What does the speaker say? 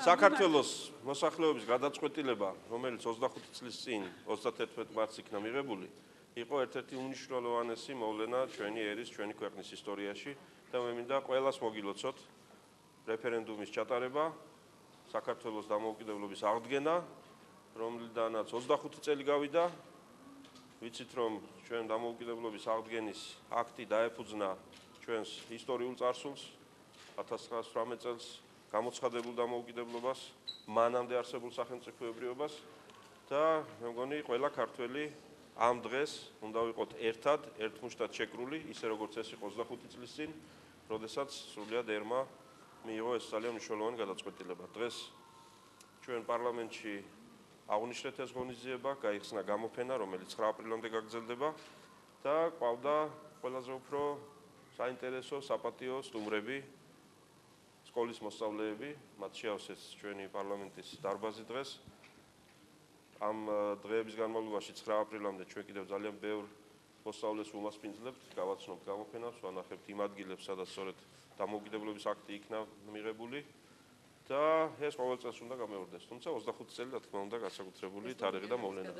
საქართველოს მოსახლეობის გადაწყვეტილება, რომელიც 25 წლის წინ 31 მარტს იქნა მიღებული, იყო ერთ-ერთი უნიშნულოვანესი მოვლენა ჩვენი ერის, ჩვენი ქვეყნის ისტორიაში და მე მინდა ყველას მოგილოცოთ რეფერენდუმის ჩატარება, საქართველოს დამოუკიდებლობის აღდგენა, რომლიდანაც 25 წელი გავიდა. ვიცით რომ ჩვენ დამოუკიდებლობის აღდგენის აქტი დაეფუძნა ჩვენს ისტორიულ წარსულს 1918 წელს გამოცხადებულ დამოუკიდებლობას, მანამდე არსებულ სახელმწიფოებრიობას და მე მგონი ყველა ქართველი ამ დღეს უნდა ვიყოთ ერთად, ერთმუშტად შეკრული, ისე როგორც ეს იყო 25 წლის წინ, როდესაც სრულიად ერმა მიიღო ეს ძალიან მნიშვნელოვანი გადაწყვეტილება. დღეს ჩვენ პარლამენტში აღნიშნეთ ეს ღონისძიება, გაიხსნა გამოფენა, რომელიც 9 აპრილამდე გაგრძელდება და ყავდა ყველაზე უფრო საინტერესო საპატიო სტუმრები სკოლის მოსწავლეები, მათ შეავსეს ჩვენი პარლამენტის დარბაზი დღეს. ამ დღეების განმავლობაში 9 აპრილამდე ჩვენ კიდევ ძალიან ბევრ მოსწავლეს უმასპინძლებთ, გავაცნობთ გამოფენას, ვანახებთ იმ ადგილებს, სადაც სწორედ დამოუკიდებლობის აქტი იქნა მიღებული და ეს ყოველ წელს უნდა გამეორდეს. თუმცა 25 წელი რა თქმა უნდა გასაკუთრებული თარიღი და მოვლენა.